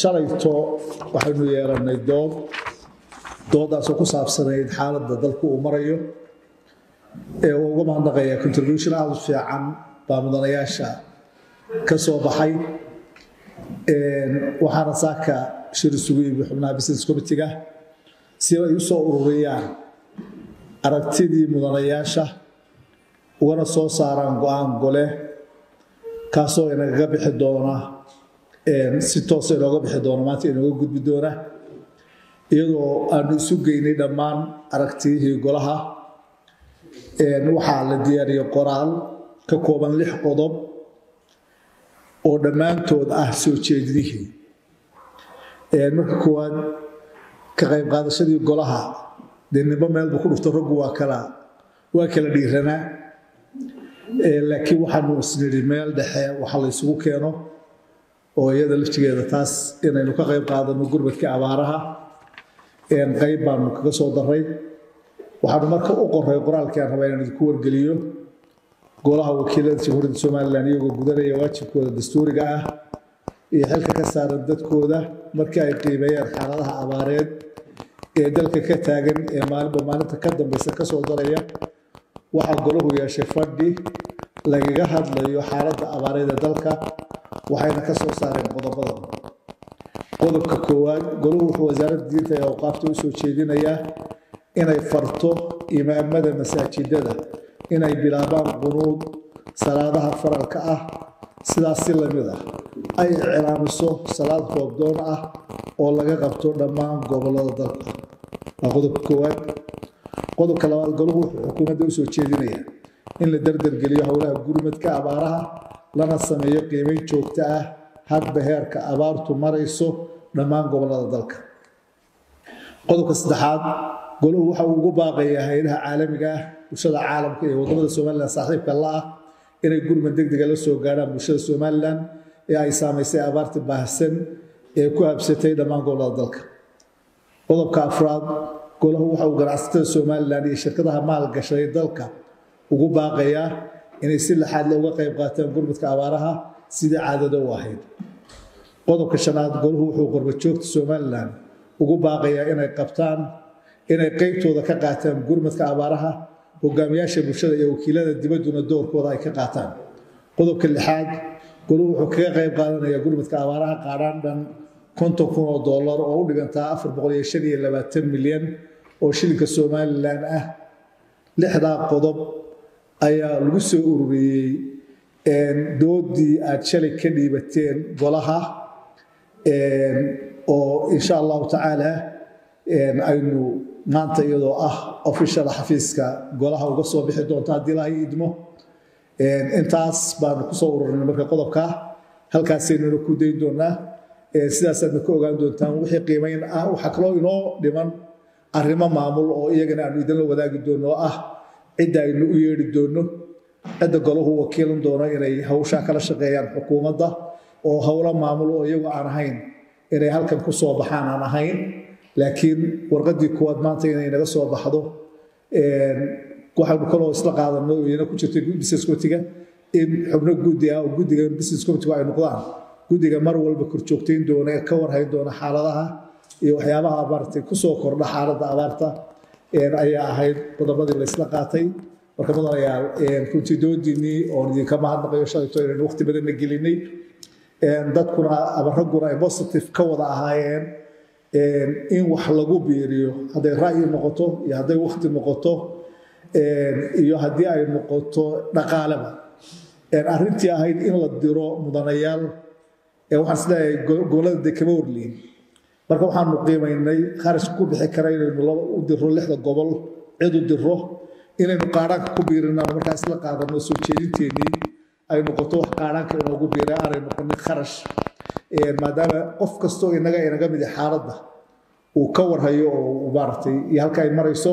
shalayto waxaynu yeelannay dood. Doodaasoo ku saabsanayd xaaladda dalku uu marayo. Ee uu uga mahadnaqaya contribution aada u fiican baa mudanayaasha ka soo baxay. Waxaana saaka shir isugu yimi xubnaha business committeega. Si ay u soo ururiyaan aragtidii mudanayaasha ugana soo saaraan go'aan gole kaasoo inagaga bixi doona si toosa inooga bixi doona maanta inooga gudbi doona iyadoo aanu isu geynay dhammaan aragtiyihii golaha. Waxaa la diyaariyey qoraal ka kooban lix qodob oo dhammaantood ah soo jeedinihii. Marka koowaad ka qayb qaadashadii golaha dee nimbo meelbu ku dhufto raggu waa kala waa kala dhiiranaa. Laakiin waxaanu isnidhi meel dhexe waxa la ysugu keeno oo iyada laftigeeda taas inaynu ka qayb qaadano gurmadka abaaraha. Qayb baanu kaga soo daray waxaanu marka u qoray qoraalkii aan rabaa inaan idinku wargeliyo. Golaha wakiilada jamhuuriyadda somalilan iyagoo gudanaya waajibkooda dastuuriga ah iyo xilka ka saaran dadkooda markii ay qiimeeyeen xaaladaha abaareed ee dalka ka taagan ee maalinba maalinta ka dambaysa ka soo daraya waxaa golahu yeeshay fadhi lagaga hadlayo xaaladda abaareed ee dalka waxayna ka soo saareen qodobada. Qodobka koowaad golahu wuxuu wasaaradda diinta ee awqaafta u soo jeedinayaa inay farto imaamada masaajidada inay bilaabaan qunuud salaadaha faralka ah sidaas si la mid ah. Ay iclaamiso salaad roobdoon ah oo laga qabto dhammaan gobollada dalka. Waa qodobka koowaad. Qodobka labaad golahu wuxuu xukuumadda u soo jeedinayaa in la dardargeliyo howlaha gurmadka abaaraha lana sameeyo qiimeyn joogto ah hadba heerka abaartu marayso dhammaan gobollada dalka. Qodobka saddexaad golahu waxa uu ugu baaqayaa hay'adaha caalamiga ah bulshada caalamka iyo waddamada somalilan saaxiibka la ah inay gurmad degdega la soo gaadhaan bulshada somalilan ee ay saamaysay abaarta baahsan ee ku habsatay dhammaan gobollada dalka. Qodobka afraad golahu waxa uu ganacsatada somalilan iyo shirkadaha maalgashaday dalka ugu baaqayaa inay si laxaadle uga qayb qaataan gurmadka abaaraha sidii caadada u ahayd. Qodobka shanaad golahu wuxuu qorbajoogta somalilan ugu baaqayaa inay qabtaan inay qeybtooda ka qaataan gurmadka abaaraha hogaamiyaasha bulshada iyo wakiilada dibadduna doorkooda ay ka qaataan. Qodobka lixaad golahu wuxuu kaga qayb qaadanayaa gurmadka abaaraha qaadhaan dhan konton kun oo dollar oo u dhigantaa afar boqol iyo shan iyo labaatan milyan oo shilinka somalilan ah. Lixdaa qodob ayaa lagu soo ururiyey doodii aad shalay ka dhiibateen golaha oo insha allahu tacaala aynu maanta iyadoo ah official xafiiska golaha uga soo bixi doonta haddii ilaahay idmo intaas baanu ku soo ururinay marka qodobka halkaasaynuna ku dayn doonaa. Sidaasaadna ka ogaan doontaan wixii qiimayn ah waxaa kaloo inoo dhiman arrimo maamul oo iyagana aanu idinla wadaagi doono oo ah cidda aynu u yeedhi doonno. Cidda golahu wakiilan doono inay hawshaa kala shaqeeyaan xukuumadda oo howlo maamul oo iyagu aan ahayn inay halkan ku soo baxaan aan ahayn. Laakiin warqaddii kuwaad maanta inay naga soo baxdo waxaynu kaloo isla qaadanno iyana ku jirtay business committeega in xubno guddi ah oo guddiga business committee ay noqdaan. Guddiga mar walba korjoogtayn doona ee ka warhayn doona xaaladaha iyo waxyaabaha maaragtay ku soo kordha xaaladda abaarta ayaa ahayd qodobadii la isla qaatay. Marka mudanayaal runtii doodiinii oon idinka mahadnaqayo shalayto waqti badanna gelinay. Dadkuna ama ragguna ay positive ka wada ahaayeen. In wax lagu biiriyo hadday ra'yi noqoto iyo hadday waqti noqoto iyo haddii ay noqoto dhaqaaleba. Arrintii ahayd in la diro mudanayaal waxaan is leeyahay gobollada dee kama warliin marka waxaanu qiimaynay kharash ku bixi kara inaynu u diro lixda gobol cid u diro inaynu qaadhaanka ku biirinano markaa isla qaadano soo jeedinteennii ay noqoto wax qaadhaanka inoogu biira aanay noqonin kharash. Maadaama qof kastoo inaga inaga mid xaaladda uu ka warhayo oo maaragtay iyo halka ay marayso